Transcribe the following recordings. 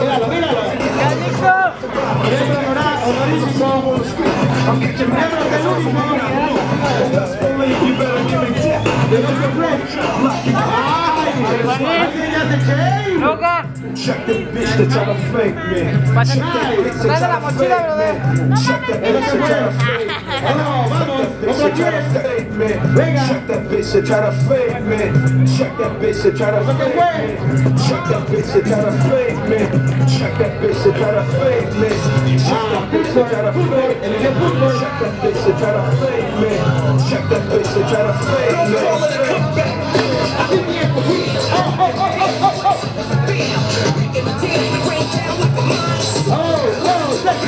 Míralo, míralo. Honorífico. Miembro del único. De nuestro club. Check that bitch that try to fake me. Check that bitch that try to fake. Venga. Check that bitch that try to fake me. Check that bitch that try to fake me. Check that bitch that try to fake me. Check that bitch that try to fake me. Check that bitch that try to fake me.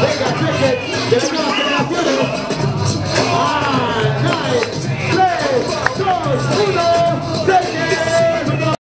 Venga, cheque de las nuevas generaciones. Ah, nine, tres, dos,